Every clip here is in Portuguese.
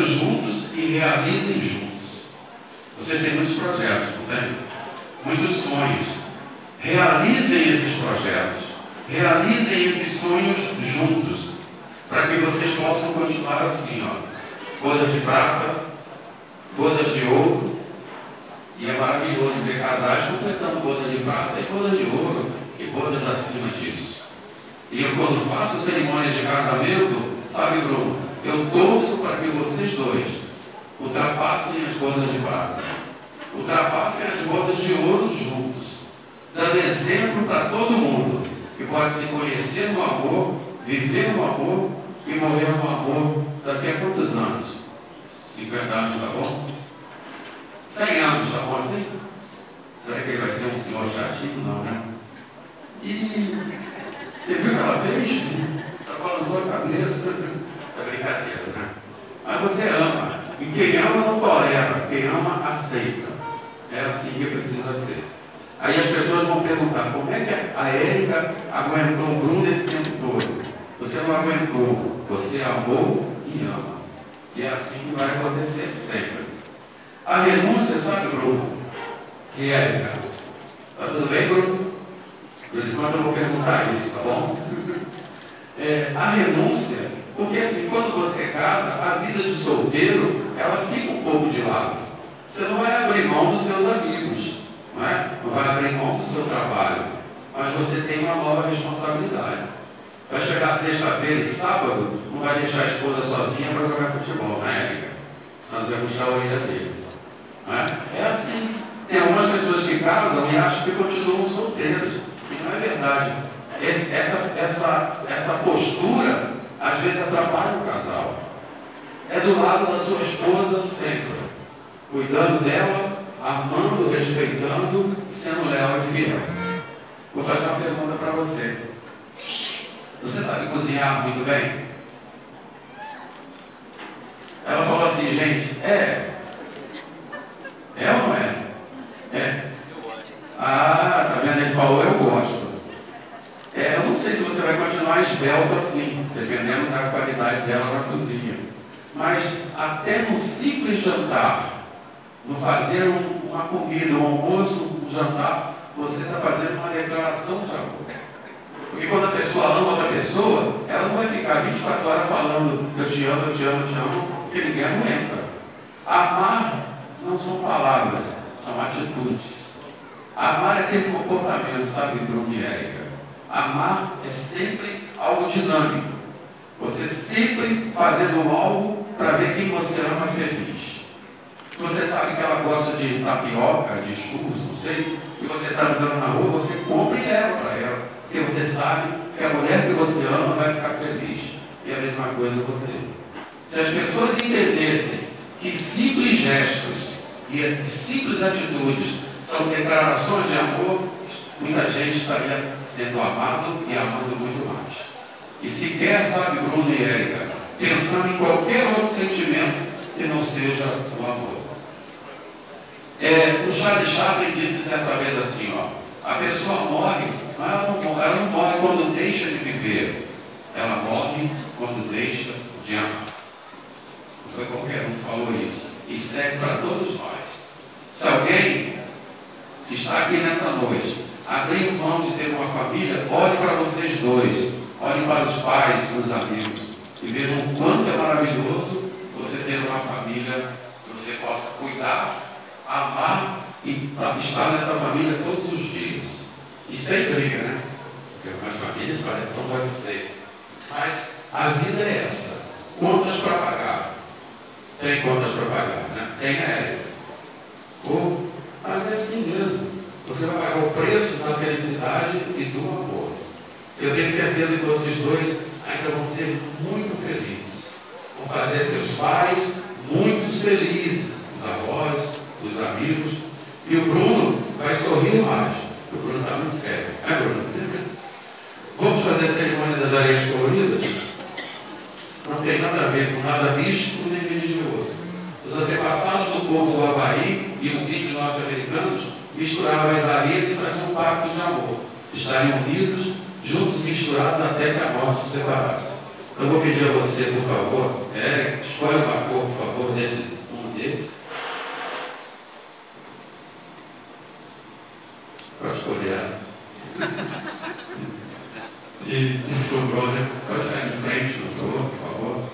projetos juntos e realizem juntos. Vocês têm muitos projetos, não tem? Muitos sonhos. Realizem esses projetos. Realizem esses sonhos juntos. Para que vocês possam continuar assim, ó. Bodas de prata, bodas de ouro. E é maravilhoso ver casais completando bodas de prata e bodas de ouro e bodas acima disso. E eu quando faço cerimônias de casamento, sabe Bruno, eu torço para que vocês dois ultrapassem as bodas de prata, ultrapassem as bodas de ouro juntos, dando exemplo para todo mundo que pode se conhecer no amor, viver no amor e morrer no amor daqui a quantos anos? 50 anos, tá bom? 100 anos, tá bom assim? Será que ele vai ser um senhor chatinho? Não, né? E você viu o que ela fez? Ela balançou a cabeça. É brincadeira, né? Mas você ama. E quem ama não tolera, quem ama aceita. É assim que precisa ser. Aí as pessoas vão perguntar, como é que a Érica aguentou o Bruno esse tempo todo? Você não aguentou, você amou e ama. E é assim que vai acontecer sempre. A renúncia, sabe, Bruno? Que Érica? Tá tudo bem, Bruno? Em quando eu vou perguntar isso, tá bom? É, a renúncia, porque assim, quando você casa, a vida de solteiro, ela fica um pouco de lado. Você não vai abrir mão dos seus amigos, não é? Não vai abrir mão do seu trabalho, mas você tem uma nova responsabilidade. Vai chegar sexta-feira e sábado, não vai deixar a esposa sozinha para jogar futebol, né, Érica? Senão você vai puxar a orelha dele. É? é assim. Tem algumas pessoas que casam e acham que continuam solteiros. E não é verdade. Esse, essa, essa, essa postura, às vezes, atrapalha o casal. É do lado da sua esposa sempre. Cuidando dela, amando, respeitando, sendo leal e fiel. Vou fazer uma pergunta para você. Você sabe cozinhar muito bem? Ela falou assim, gente, é. É ou não é? É. Ah, tá vendo? Ele falou, eu gosto. É, eu não sei se você vai continuar esbelto assim, dependendo da qualidade dela na cozinha. Mas até no simples jantar, no fazer um, uma comida, um almoço, um jantar, você está fazendo uma declaração de amor. Porque quando a pessoa ama outra pessoa, ela não vai ficar 24 horas falando eu te amo, eu te amo, eu te amo, porque ninguém aguenta. Amar não são palavras, são atitudes. Amar é ter comportamento, sabe, Bruno e Érica? Amar é sempre algo dinâmico. Você sempre fazendo algo para ver quem você ama feliz. Se você sabe que ela gosta de tapioca, de churros, não sei, e você está andando na rua, você compra e leva para ela. Porque você sabe que a mulher que você ama vai ficar feliz. E a mesma coisa você. Se as pessoas entendessem que simples gestos e simples atitudes são declarações de amor, muita gente estaria sendo amado e amando muito mais. E sequer, sabe, Bruno e Érica, pensando em qualquer outro sentimento que não seja o amor. É, o Charles Chaplin disse certa vez assim, ó, a pessoa morre, ela não ela não morre quando deixa de viver, ela morre quando deixa de amar. Não foi qualquer um que falou isso. E serve para todos nós. Se alguém que está aqui nessa noite abrir mão de ter uma família, olhe para vocês dois, olhem para os pais, os amigos, e vejam o quanto é maravilhoso você ter uma família que você possa cuidar, amar e estar nessa família todos os dias. E sem briga, né? Porque algumas famílias parece que não pode ser. Mas a vida é essa. Contas para pagar. Tem contas para pagar, né? Tem é. Ou, mas é assim mesmo. Você vai pagar o preço da felicidade e do amor. Eu tenho certeza que vocês dois ainda vão ser muito felizes. Vão fazer seus pais muito felizes, os avós, os amigos. E o Bruno vai sorrir mais. O Bruno está muito sério. É, Bruno? Vamos fazer a cerimônia das areias coloridas? Não tem nada a ver com nada místico nem religioso. Os antepassados do povo do Havaí e os índios norte-americanos misturavam as areias e faziam um pacto de amor. Estariam unidos, juntos misturados até que a morte os separasse. Então eu vou pedir a você, por favor, é, escolhe uma cor, por favor, desse, um desses. Pode escolher essa. E se sobrou, né? Pode ficar em frente, por favor, por favor.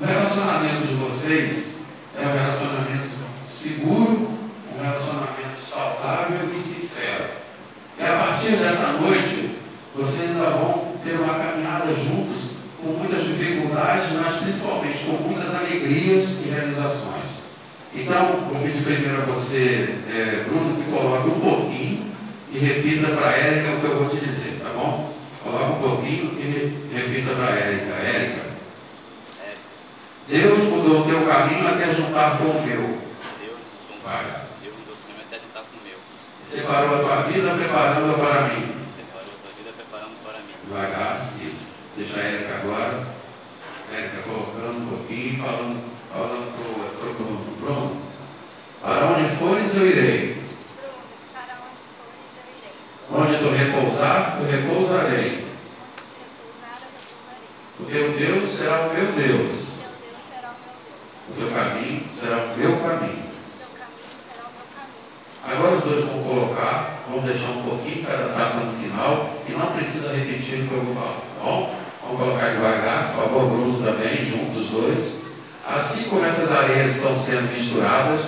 O relacionamento de vocês é um relacionamento seguro, um relacionamento saudável e sincero. E a partir dessa noite, vocês ainda vão ter uma caminhada juntos, com muitas dificuldades, mas principalmente com muitas alegrias e realizações. Então, vou pedir primeiro a você, é, Bruno, que coloque um pouquinho e repita para a Érica o que eu vou te dizer, tá bom? Coloque um pouquinho e repita para a Érica. Érica, Deus mudou o teu caminho até juntar com o meu. Deus mudou o caminho até juntar com o meu. Separou a tua vida, preparando-a para mim. Separou a tua vida preparando para mim. Devagar, isso. Deixa a Érica agora. Érica colocando um pouquinho, falando, falando para o Bruno. Bruno, para onde fores eu irei. Bruno, para onde tu repousar, eu repousarei. O teu Deus será o meu Deus. O teu caminho será o meu caminho. Agora os dois vão colocar, vamos deixar um pouquinho cada traça no final e não precisa repetir o que eu vou falar, tá bom? Vamos colocar devagar, por favor, Bruno também, juntos os dois. Assim como essas areias estão sendo misturadas,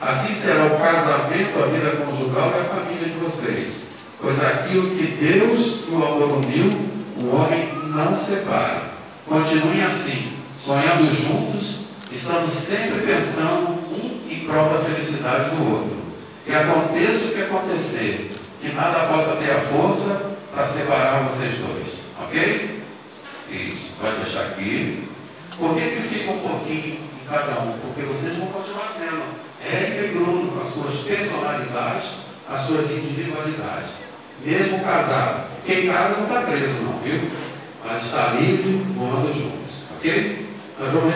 assim será o casamento, a vida conjugal e a família de vocês. Pois aquilo que Deus o amor uniu, o homem não separa. Continuem assim, sonhando juntos, estando sempre pensando um em prol da felicidade do outro. E aconteça o que acontecer, que nada possa ter a força para separar vocês dois. Ok? Isso. Pode deixar aqui. Por que, que fica um pouquinho em cada um? Porque vocês vão continuar sendo Érica e Bruno, com as suas personalidades, as suas individualidades. Mesmo casado. Quem casa não está preso, não, viu? Mas está livre, voando juntos. Ok? Nós vamos